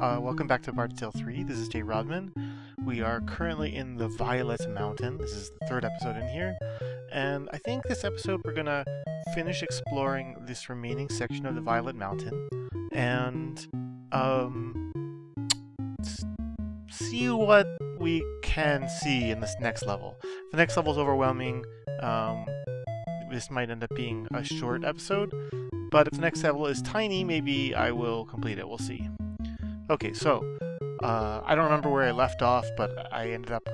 Uh, welcome back to Bard's Tale 3. This is Jay Rodman. We are currently in the Violet Mountain. This is the third episode in here. And I think this episode we're to finish exploring this remaining section of the Violet Mountain and um, see what we can see in this next level. The next level is overwhelming, um, this might end up being a short episode. But if the next level is tiny, maybe I will complete it. We'll see. Okay, so uh, I don't remember where I left off, but I ended up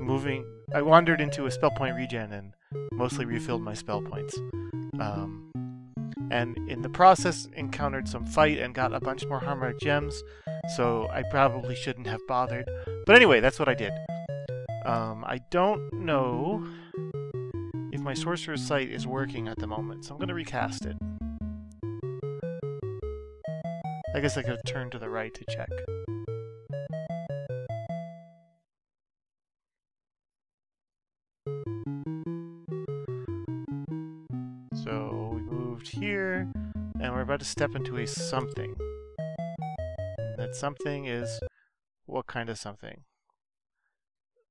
moving. I wandered into a spell point regen and mostly refilled my spell points. Um, and in the process, encountered some fight and got a bunch more harmonic gems. So I probably shouldn't have bothered. But anyway, that's what I did. Um, I don't know if my sorcerer's sight is working at the moment, so I'm going to recast it. I guess I could turn to the right to check. So we moved here, and we're about to step into a something. And that something is what kind of something?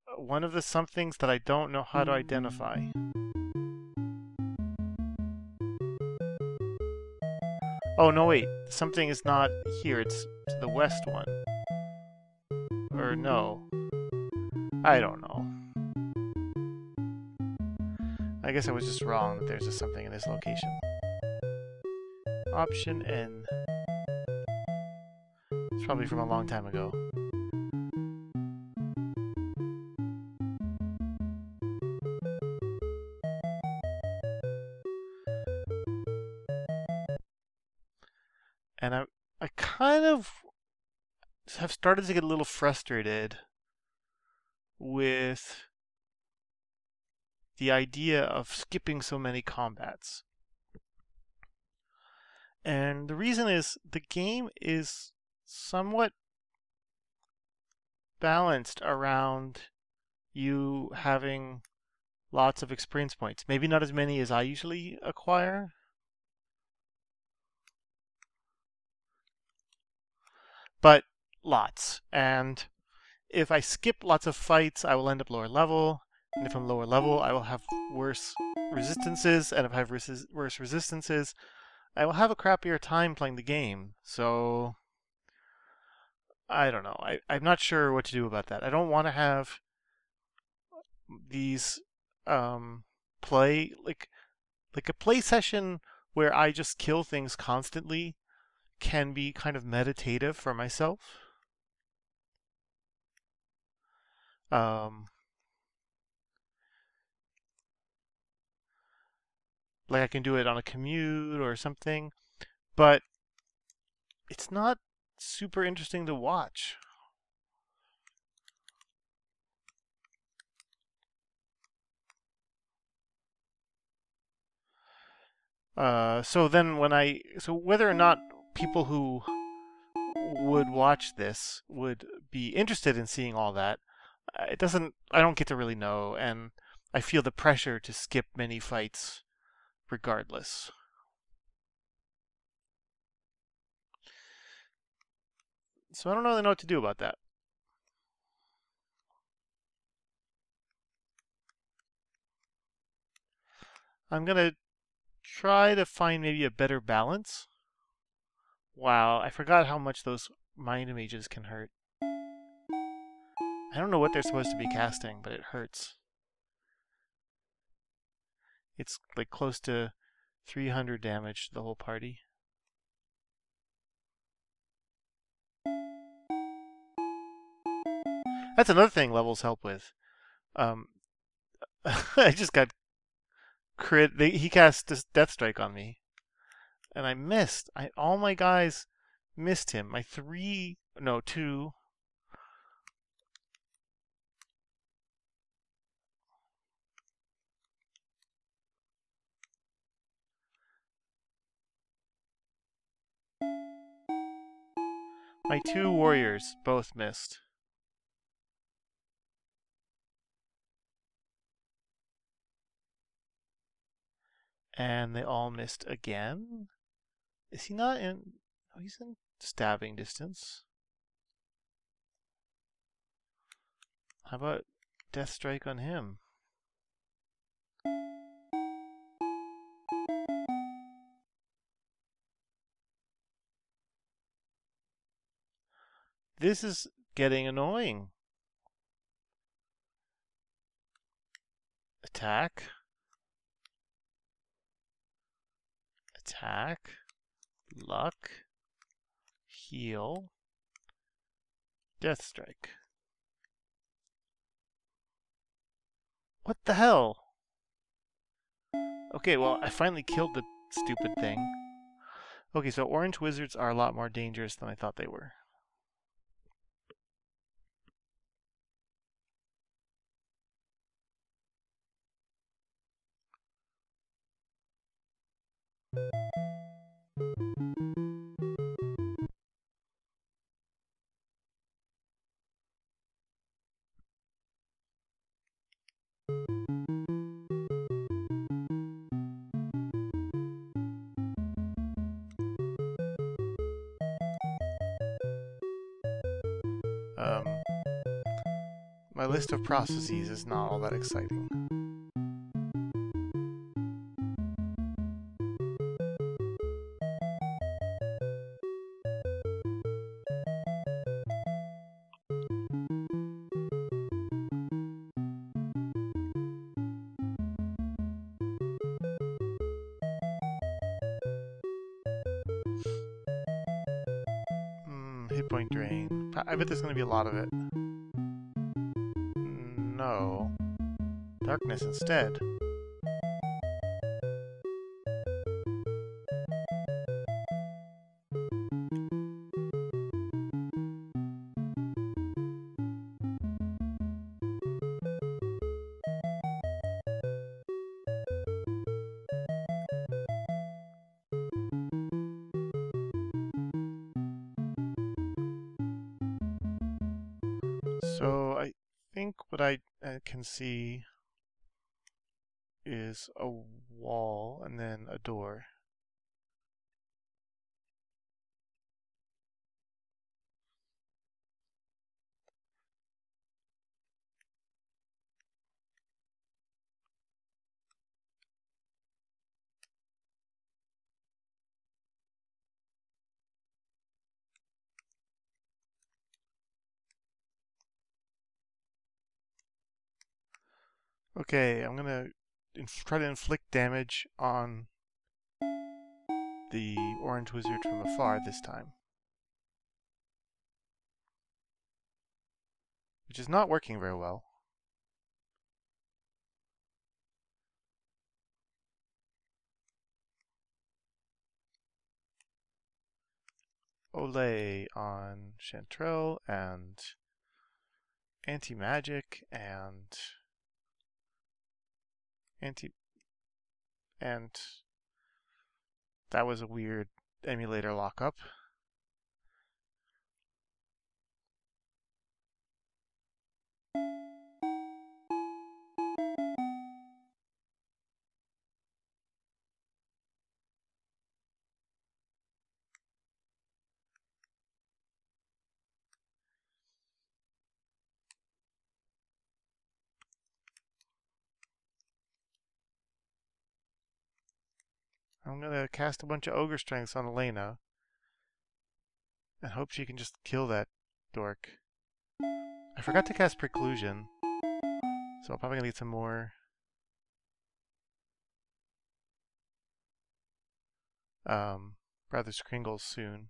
Uh, one of the somethings that I don't know how to identify. Oh, no, wait. Something is not here. It's to the west one. Or no. I don't know. I guess I was just wrong that there's just something in this location. Option N. It's probably from a long time ago. Started to get a little frustrated with the idea of skipping so many combats. And the reason is the game is somewhat balanced around you having lots of experience points. Maybe not as many as I usually acquire, but lots. And if I skip lots of fights, I will end up lower level. And if I'm lower level, I will have worse resistances. And if I have worse resistances, I will have a crappier time playing the game. So, I don't know. I, I'm not sure what to do about that. I don't want to have these um, play, like, like a play session where I just kill things constantly can be kind of meditative for myself. Um, like I can do it on a commute or something, but it's not super interesting to watch. Uh, so then when I, so whether or not people who would watch this would be interested in seeing all that. It doesn't, I don't get to really know, and I feel the pressure to skip many fights regardless. So I don't really know what to do about that. I'm going to try to find maybe a better balance. Wow, I forgot how much those mind mages can hurt. I don't know what they're supposed to be casting, but it hurts. It's like close to 300 damage to the whole party. That's another thing levels help with. Um, I just got crit. They, he cast Death Strike on me and I missed. I all my guys missed him. My three, no, two. My two warriors both missed. And they all missed again? Is he not in... Oh, he's in stabbing distance. How about Death Strike on him? This is getting annoying. Attack. Attack. Luck. Heal. Death Strike. What the hell? Okay, well, I finally killed the stupid thing. Okay, so orange wizards are a lot more dangerous than I thought they were. List of processes is not all that exciting. Instead. So I think what I uh, can see is a wall and then a door. Okay, I'm gonna try to inflict damage on the orange wizard from afar this time. Which is not working very well. Olay on Chanterelle and anti-magic and anti and that was a weird emulator lockup. I'm gonna cast a bunch of ogre strengths on Elena and hope she can just kill that dork. I forgot to cast preclusion, so I'm probably gonna need some more. Um, Brothers Kringles soon.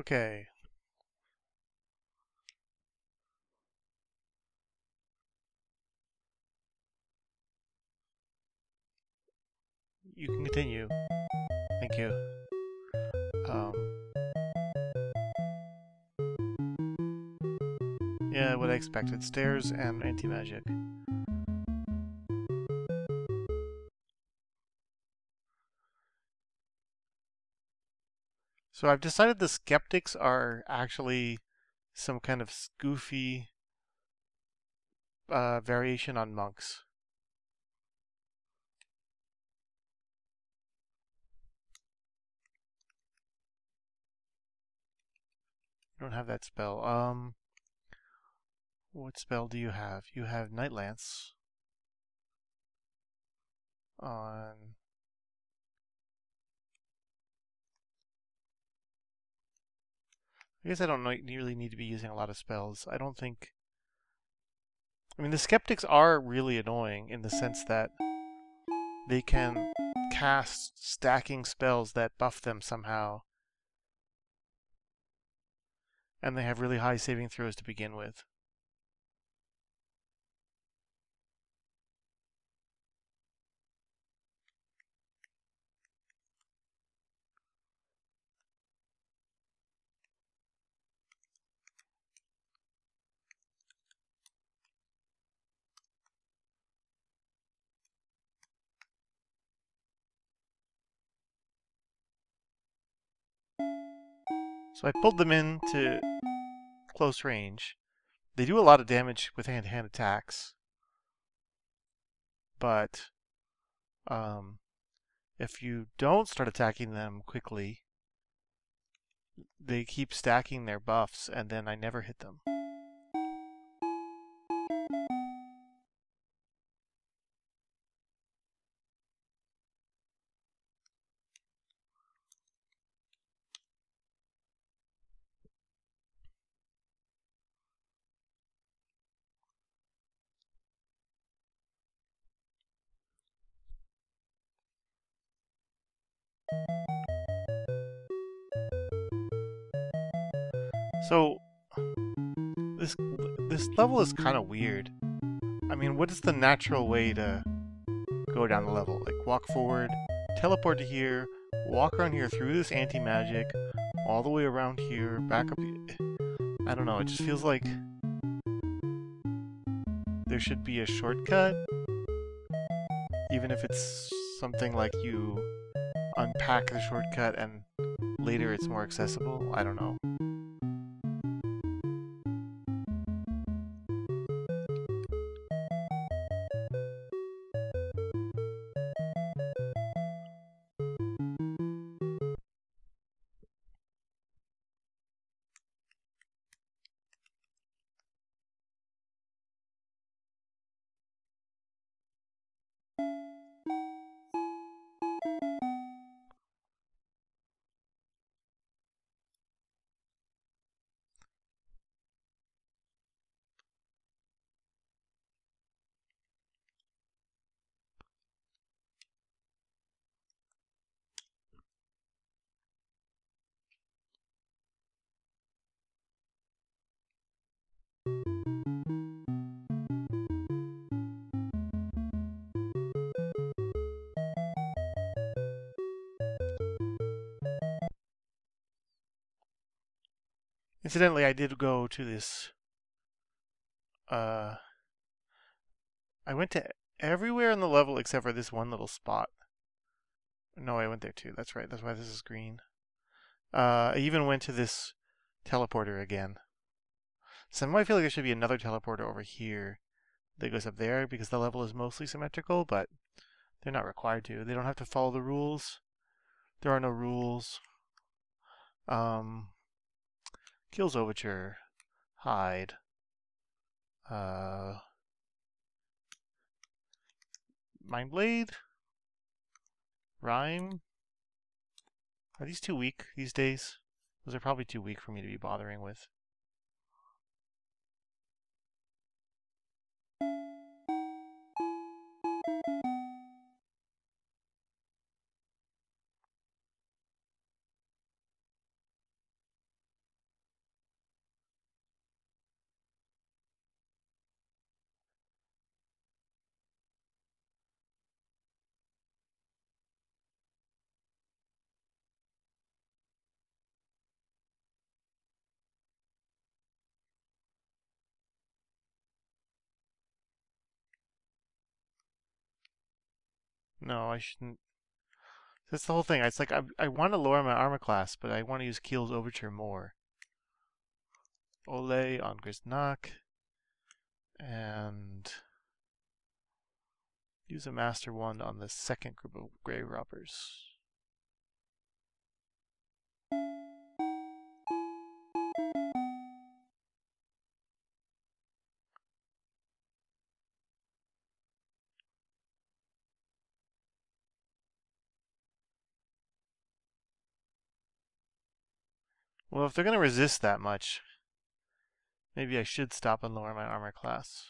Okay. You can continue. Thank you. Um, yeah, what I expected. Stairs and anti-magic. So I've decided the skeptics are actually some kind of goofy uh, variation on monks. You don't have that spell. Um, what spell do you have? You have Night Lance on I guess I don't really need to be using a lot of spells. I don't think... I mean, the skeptics are really annoying in the sense that they can cast stacking spells that buff them somehow. And they have really high saving throws to begin with. So I pulled them in to close range. They do a lot of damage with hand-to-hand -hand attacks. But um, if you don't start attacking them quickly, they keep stacking their buffs and then I never hit them. So, this this level is kind of weird. I mean, what is the natural way to go down the level? Like, walk forward, teleport to here, walk around here through this anti-magic, all the way around here, back up... I don't know, it just feels like there should be a shortcut, even if it's something like you unpack the shortcut and later it's more accessible. I don't know. you Incidentally, I did go to this. Uh, I went to everywhere in the level except for this one little spot. No, I went there too. That's right. That's why this is green. Uh, I even went to this teleporter again. So I feel like there should be another teleporter over here that goes up there because the level is mostly symmetrical, but they're not required to. They don't have to follow the rules. There are no rules. Um, Kiel's Overture, Hide, uh, Mindblade, Rhyme. Are these too weak these days? Those are probably too weak for me to be bothering with. No, I shouldn't. That's the whole thing. It's like I, I want to lower my armor class, but I want to use Kiel's Overture more. Ole on Grisnak. And use a Master Wand on the second group of Grave Robbers. Well, if they're going to resist that much, maybe I should stop and lower my armor class.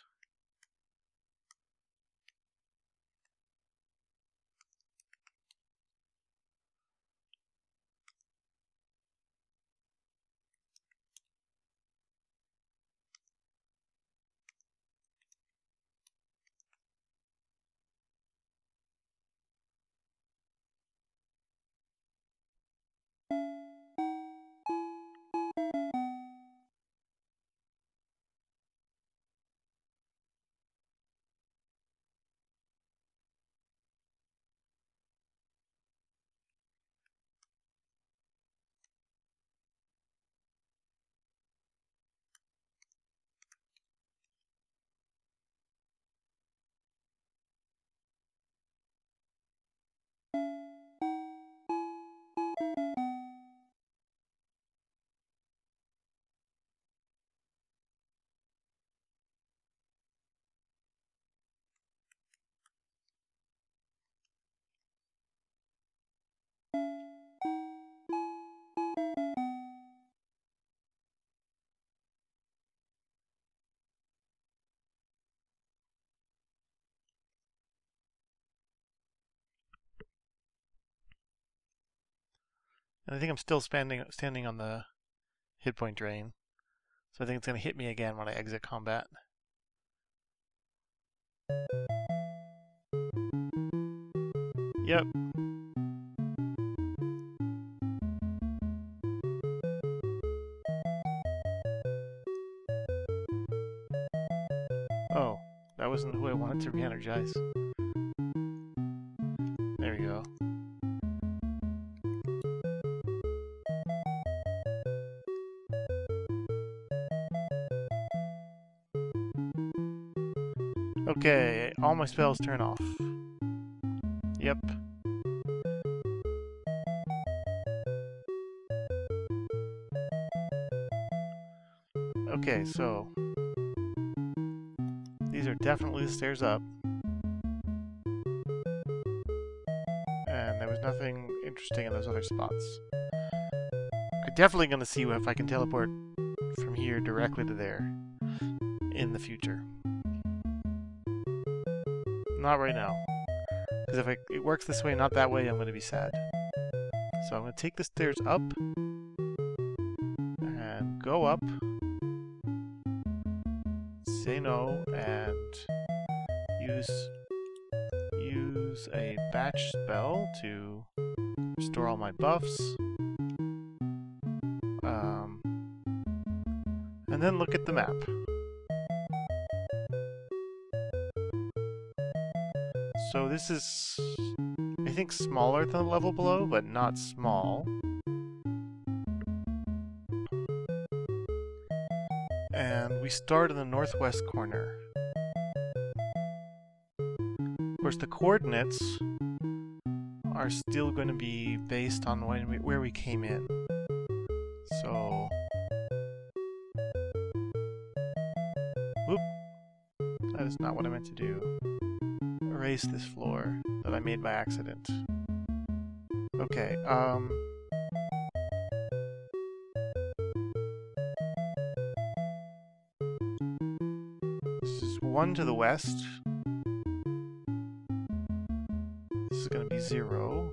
And I think I'm still standing standing on the hit point drain. So I think it's going to hit me again when I exit combat. Yep. Wasn't who I wanted to re-energize. There we go. Okay, all my spells turn off. Yep. Okay, so... Definitely the stairs up. And there was nothing interesting in those other spots. I'm definitely going to see if I can teleport from here directly to there in the future. Not right now. Because if I, it works this way, not that way, I'm going to be sad. So I'm going to take the stairs up. And go up. Buffs. Um, and then look at the map. So this is, I think, smaller than the level below, but not small. And we start in the northwest corner. Of course, the coordinates are still going to be based on when we, where we came in. So... Whoop! That is not what I meant to do erase this floor that I made by accident. Okay, um... This is one to the west. Zero.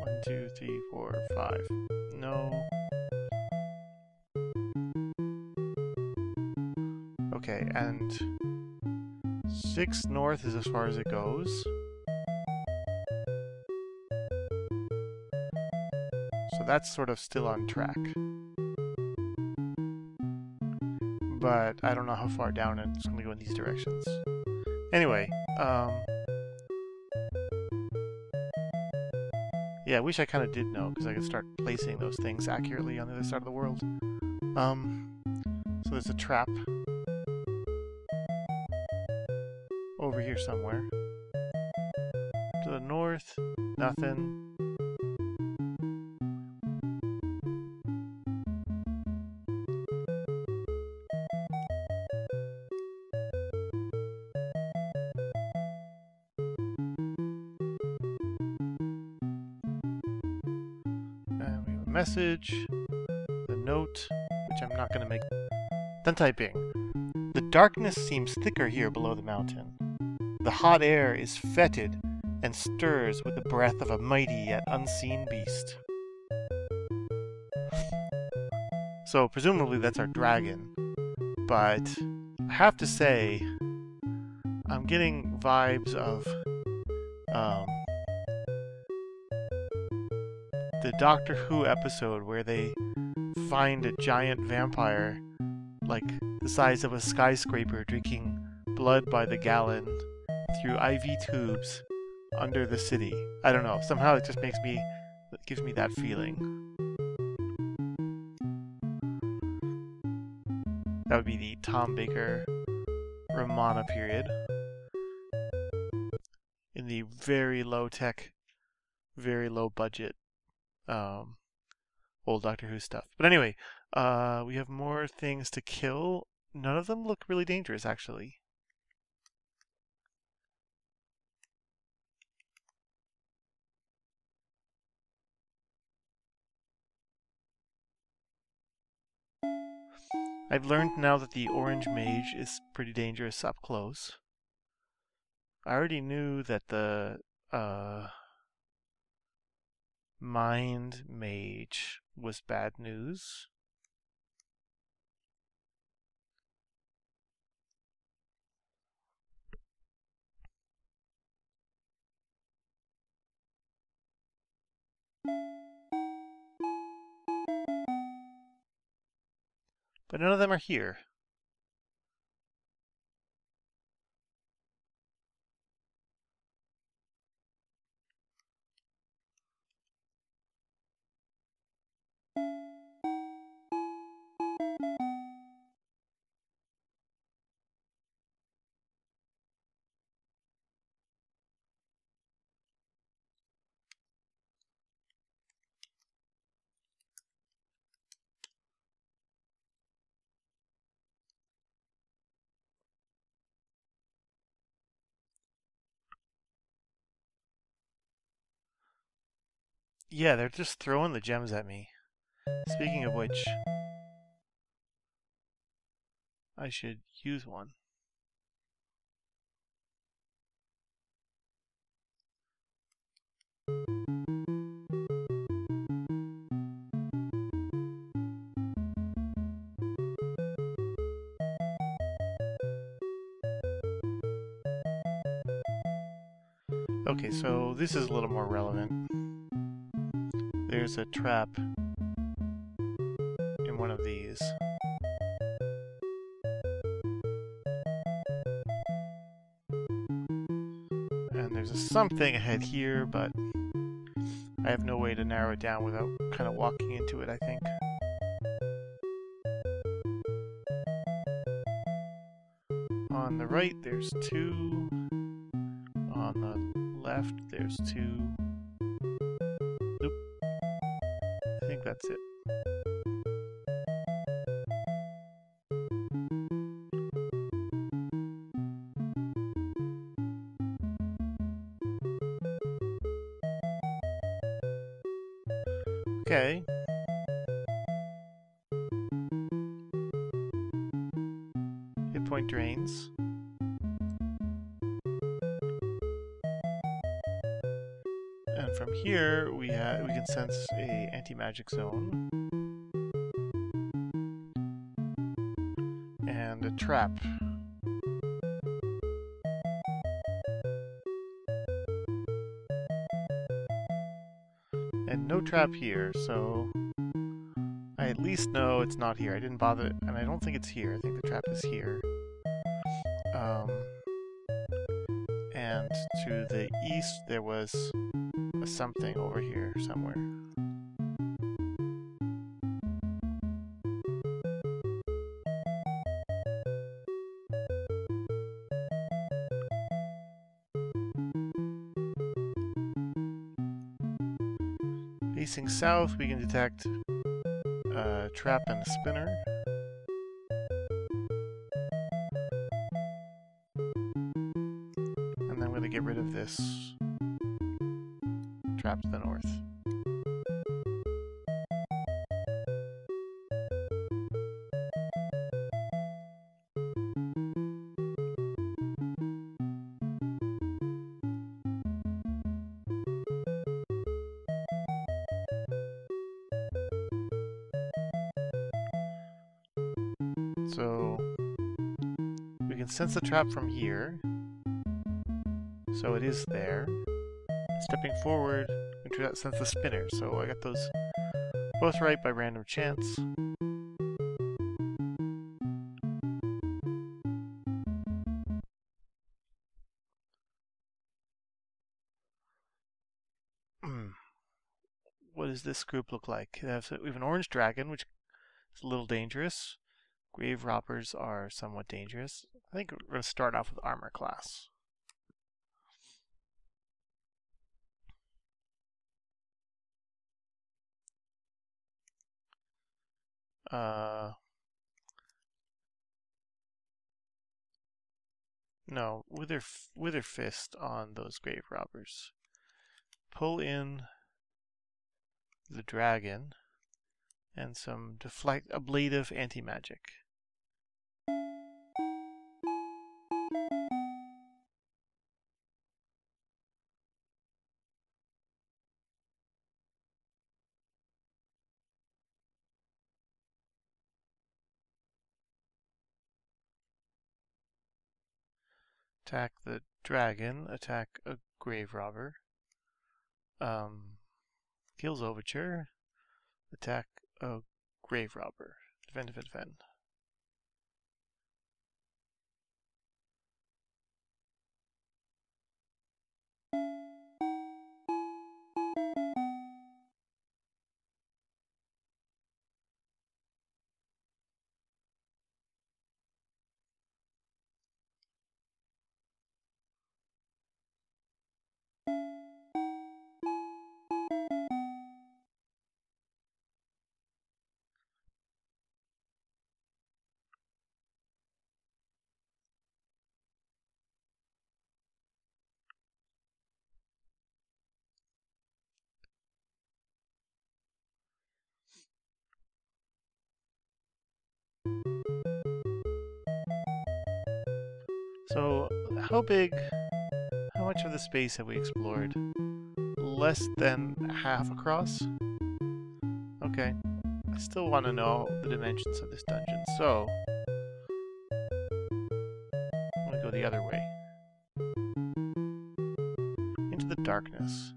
One, two, three, four, five. No. Okay, and 6 north is as far as it goes. So that's sort of still on track. But I don't know how far down it's going to go in these directions. Anyway, um, Yeah, I wish I kind of did know, because I could start placing those things accurately on the other side of the world. Um, so there's a trap over here somewhere. To the north, nothing. Message, the note, which I'm not going to make. Then typing. The darkness seems thicker here below the mountain. The hot air is fetid and stirs with the breath of a mighty yet unseen beast. So, presumably, that's our dragon. But I have to say, I'm getting vibes of um, Doctor Who episode where they find a giant vampire, like the size of a skyscraper, drinking blood by the gallon through IV tubes under the city. I don't know. Somehow it just makes me, it gives me that feeling. That would be the Tom Baker Romana period. In the very low tech, very low budget um, old Doctor Who stuff. But anyway, uh, we have more things to kill. None of them look really dangerous, actually. I've learned now that the orange mage is pretty dangerous up close. I already knew that the uh, mind mage was bad news. But none of them are here. Yeah, they're just throwing the gems at me. Speaking of which, I should use one. Okay, so this is a little more relevant. There's a trap in one of these. And there's a something ahead here, but I have no way to narrow it down without kind of walking into it, I think. On the right, there's two. On the left, there's two. That's it. A anti-magic zone. And a trap. And no trap here, so I at least know it's not here. I didn't bother, and I don't think it's here. I think the trap is here. Um, and to the east, there was something over here somewhere. South, we can detect a trap and a spinner. And then I'm going to get rid of this trap to the north. Sense the trap from here. So it is there. Stepping forward, can sense the spinner. So I got those both right by random chance. Hmm. what does this group look like? We have an orange dragon, which is a little dangerous. Grave robbers are somewhat dangerous. I think we're going to start off with armor class. Uh, no, wither, wither fist on those grave robbers. Pull in the dragon and some deflect ablative anti-magic. Attack the dragon, attack a grave robber, um, Kiel's overture, attack a grave robber, defend, defend, defend. So, how big, how much of the space have we explored? Less than half across? Okay. I still want to know the dimensions of this dungeon, so... I'm going to go the other way. Into the darkness.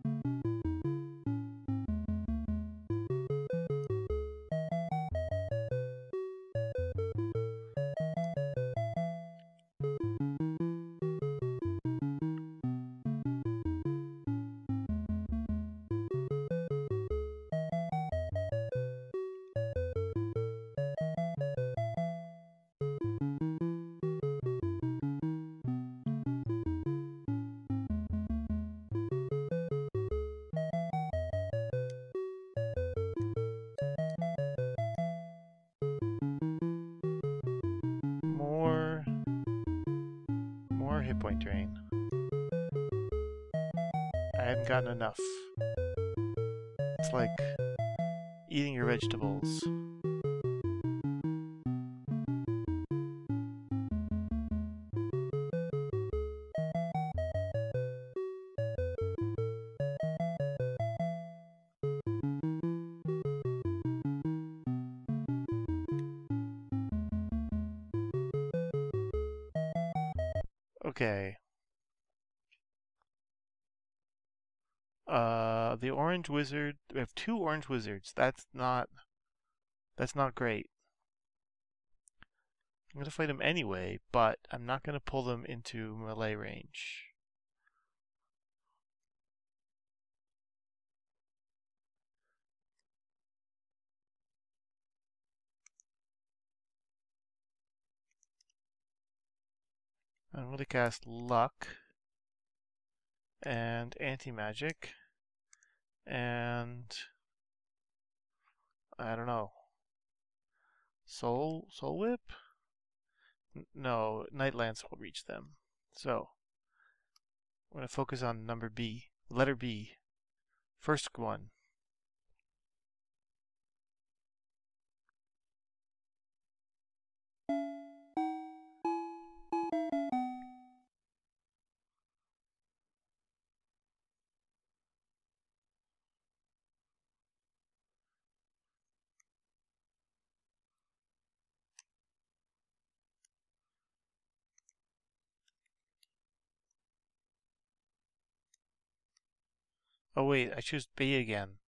Drain. I haven't gotten enough. It's like eating your vegetables. wizard. We have two orange wizards. That's not. That's not great. I'm going to fight them anyway, but I'm not going to pull them into melee range. I'm going to cast Luck and Anti-Magic and I don't know. Soul Soul Whip? N no, Night Lance will reach them. So, I'm to focus on number B, letter B. First one. Oh wait, I choose B again.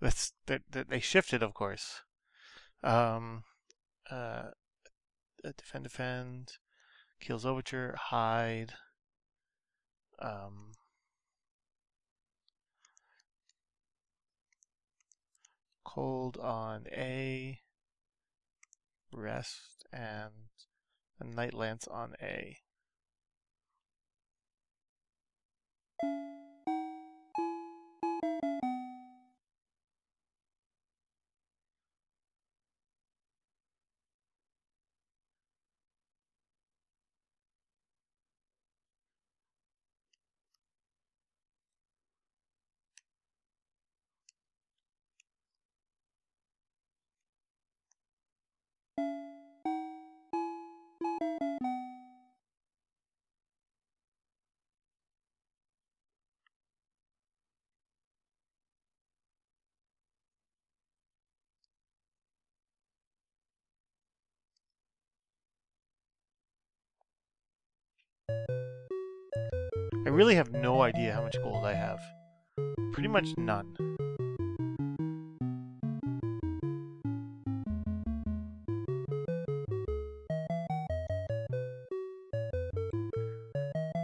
That's that, that they shifted, of course. Um, uh, defend, defend, Kiel's overture, hide. Um, cold on A, rest, and a night lance on A. I really have no idea how much gold I have. Pretty much none.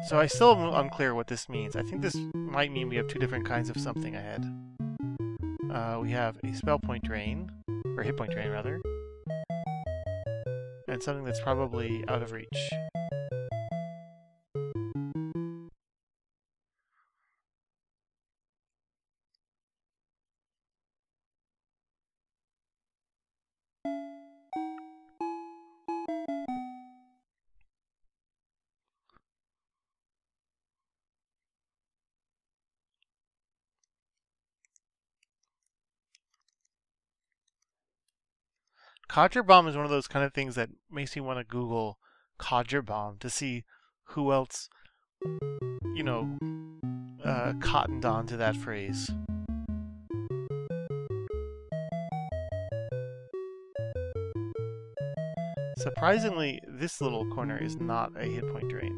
So I still am unclear what this means. I think this might mean we have two different kinds of something ahead. Uh, we have a spell point drain, or hit point drain rather, and something that's probably out of reach. Codger Bomb is one of those kind of things that makes me want to Google Codger Bomb to see who else, you know, uh, cottoned on to that phrase. Surprisingly, this little corner is not a hit point drain.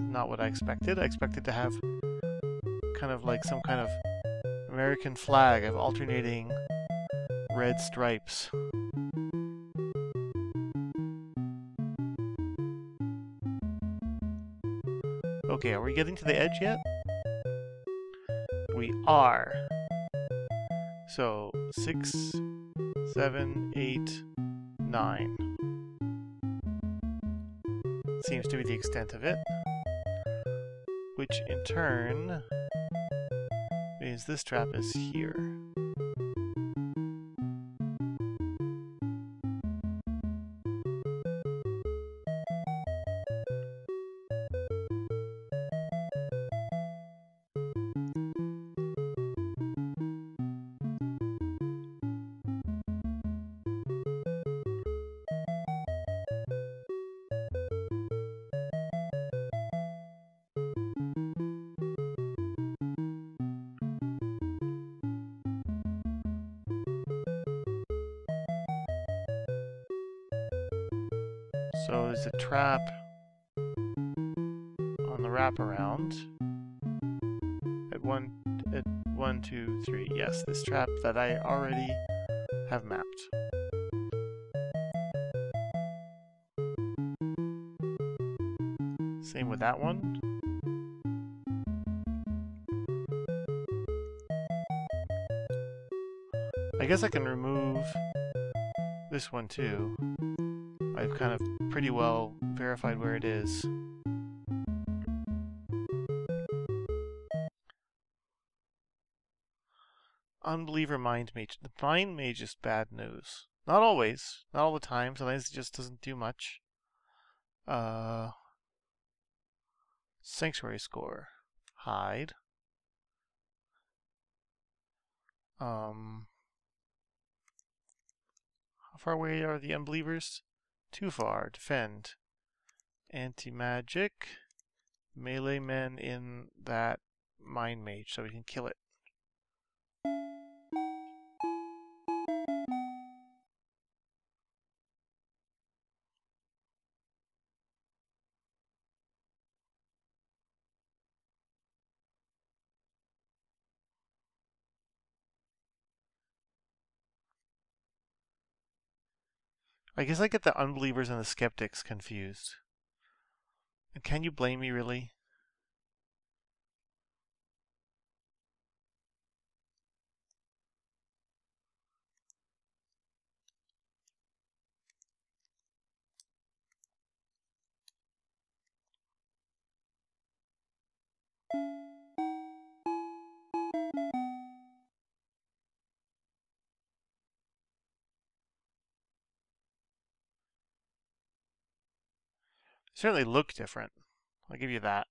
Not what I expected. I expected to have kind of like some kind of American flag of alternating red stripes. Okay, are we getting to the edge yet? We are. So, six, seven, eight, nine. Seems to be the extent of it. Which in turn means this trap is here. That I already have mapped. Same with that one. I guess I can remove this one too. I've kind of pretty well verified where it is. Unbeliever Mind Mage. The Mind Mage is bad news. Not always. Not all the time. Sometimes it just doesn't do much. Uh, Sanctuary score. Hide. Um, how far away are the unbelievers? Too far. Defend. Anti-magic. Melee men in that mind mage so we can kill it. I guess I get the unbelievers and the skeptics confused. And can you blame me, really? Certainly look different. I'll give you that.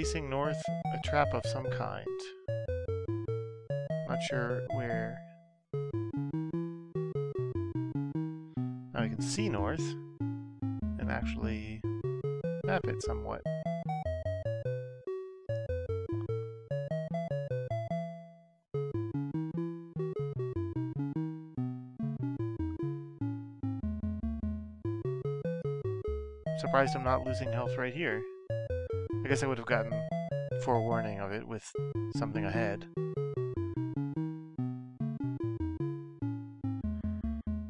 Facing north, a trap of some kind. Not sure where. Now I can see north and actually map it somewhat. Surprised I'm not losing health right here guess I would have gotten forewarning of it with something ahead.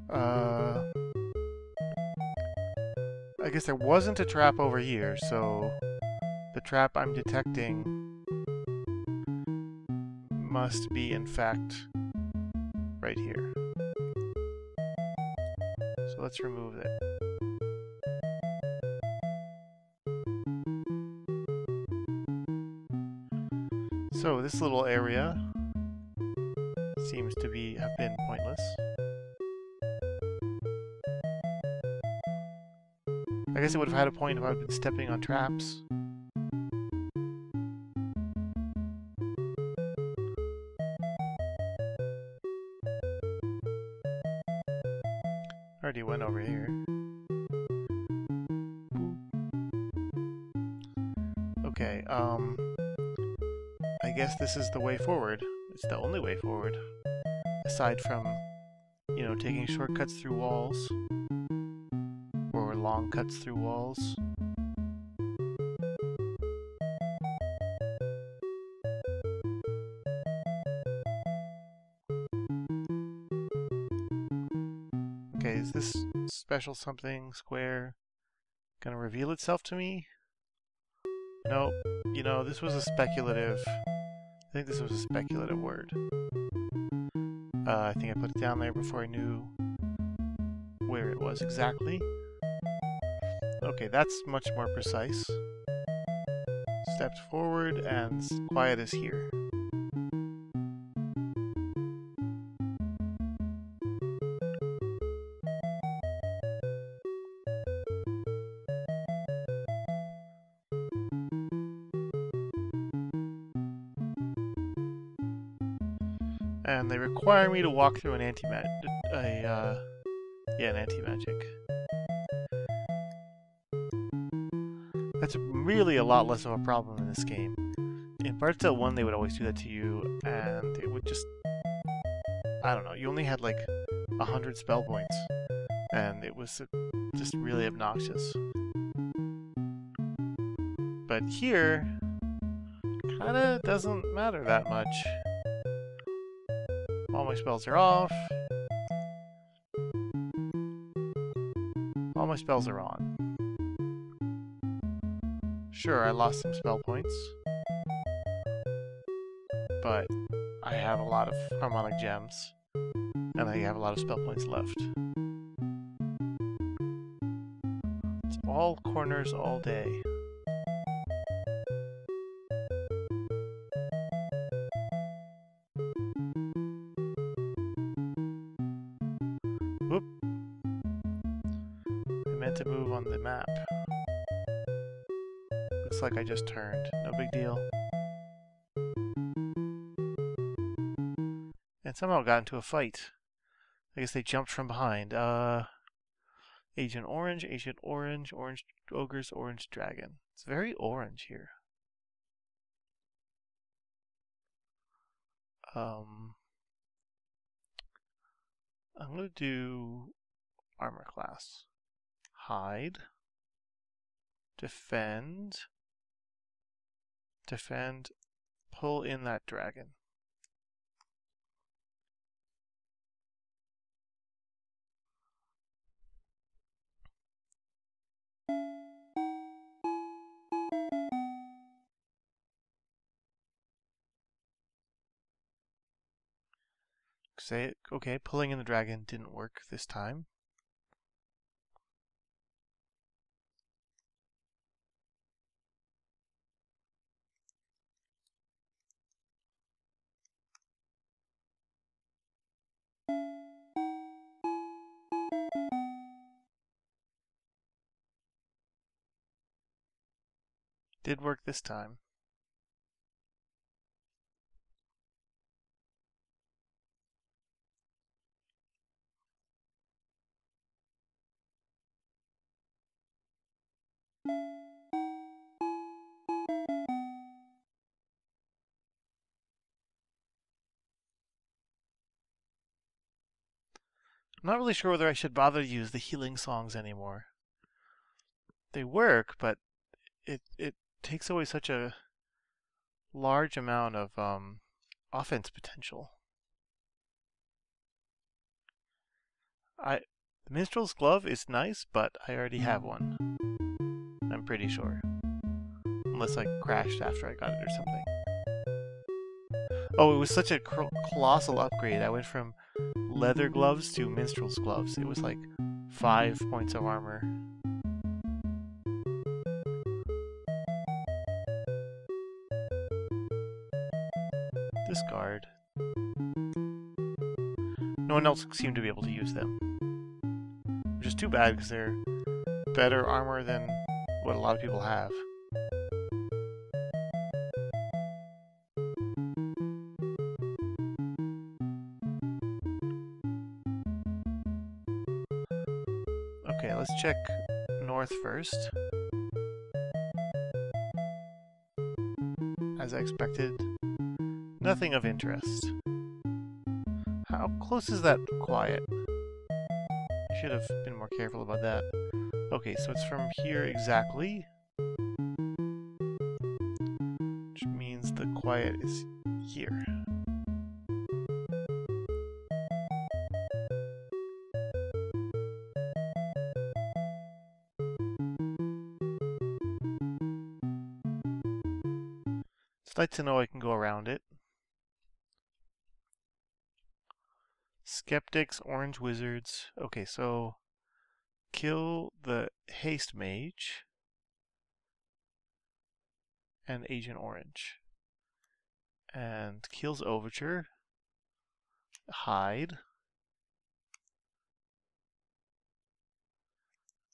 Uh, I guess there wasn't a trap over here, so the trap I'm detecting must be, in fact, right here. So let's remove it. This little area seems to be have been pointless. I guess it would have had a point if I'd been stepping on traps. It's the only way forward. Aside from, you know, taking shortcuts through walls. Or long cuts through walls. Okay, is this special something square gonna reveal itself to me? Nope. You know, this was a speculative I think this was a speculative word. Uh, I think I put it down there before I knew where it was exactly. Okay, that's much more precise. stepped forward, and quiet is here. Require me to walk through an anti-magic, a, uh, yeah, an anti-magic. That's really a lot less of a problem in this game. In Tale 1, they would always do that to you, and it would just... I don't know, you only had like a 100 spell points, and it was just really obnoxious. But here, kinda doesn't matter that much. My spells are off. All my spells are on. Sure, I lost some spell points. But I have a lot of harmonic gems. And I have a lot of spell points left. It's all corners all day. Like I just turned. No big deal. And somehow got into a fight. I guess they jumped from behind. Uh, Agent Orange, Agent Orange, Orange Ogres, Orange Dragon. It's very orange here. Um, I'm going to do armor class. Hide. Defend. Defend. Pull in that dragon. Say, okay, pulling in the dragon didn't work this time. Did work this time. I'm not really sure whether I should bother to use the healing songs anymore. They work, but it it takes away such a large amount of um, offense potential. I the minstrel's glove is nice, but I already have one. I'm pretty sure. Unless I crashed after I got it or something. Oh, it was such a colossal upgrade. I went from leather gloves to minstrel's gloves. It was like five points of armor. Discard. No one else seemed to be able to use them. Which is too bad because they're better armor than what a lot of people have. Okay, let's check north first. As I expected, nothing of interest. How close is that quiet? Should have been more careful about that. Okay, so it's from here exactly. Which means the quiet is here. Nice to know I can go around it. Skeptics, Orange Wizards. Okay, so kill the Haste Mage. and Agent Orange. And Kiel's Overture. Hide.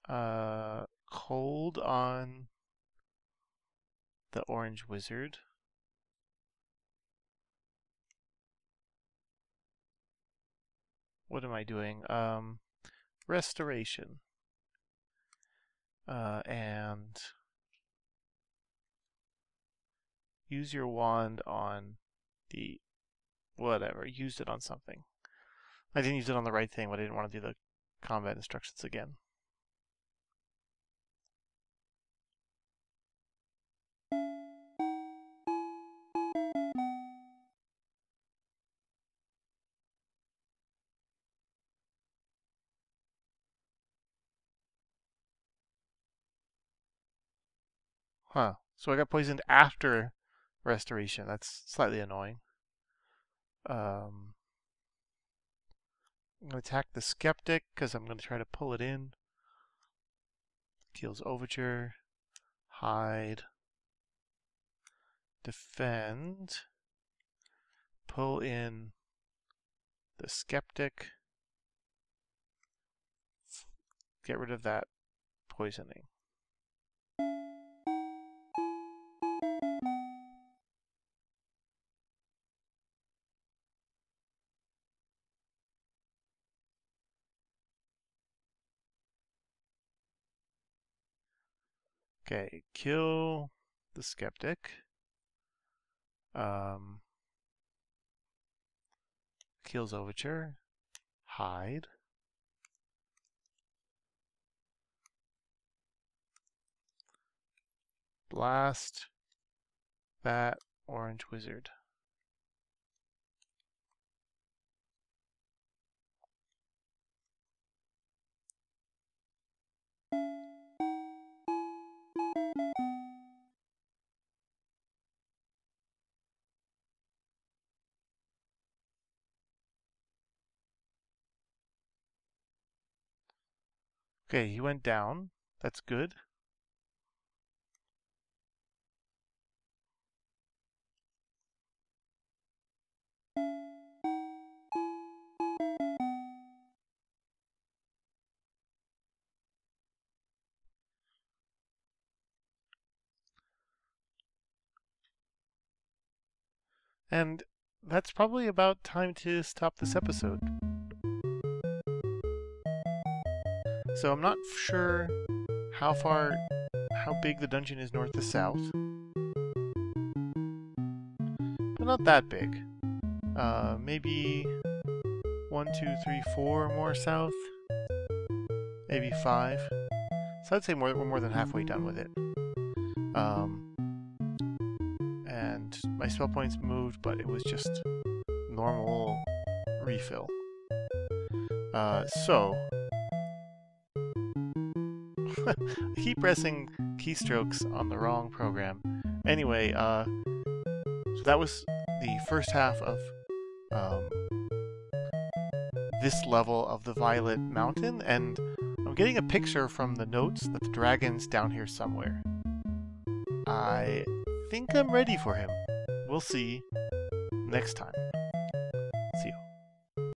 Uh, cold on the Orange Wizard. What am I doing? Um, restoration. Uh, and use your wand on the whatever. Used it on something. I didn't use it on the right thing, but I didn't want to do the combat instructions again. Huh. So I got poisoned after restoration. That's slightly annoying. Um, I'm going to attack the Skeptic because I'm going to try to pull it in. Kiel's Overture. Hide. Defend. Pull in the Skeptic. Get rid of that poisoning. Okay, kill the skeptic. Um, Kiel's overture. Hide. Blast that orange wizard. Okay, he went down. That's good. And that's probably about time to stop this episode. So I'm not sure how far, how big the dungeon is north to south. But not that big. Uh, maybe one, two, three, four more south. Maybe five. So I'd say more, we're more than halfway done with it. Um, and my spell points moved, but it was just normal refill. Uh, so, I keep pressing keystrokes on the wrong program. Anyway, uh, so that was the first half of um, this level of the Violet Mountain, and I'm getting a picture from the notes that the dragon's down here somewhere. I think I'm ready for him. We'll see next time.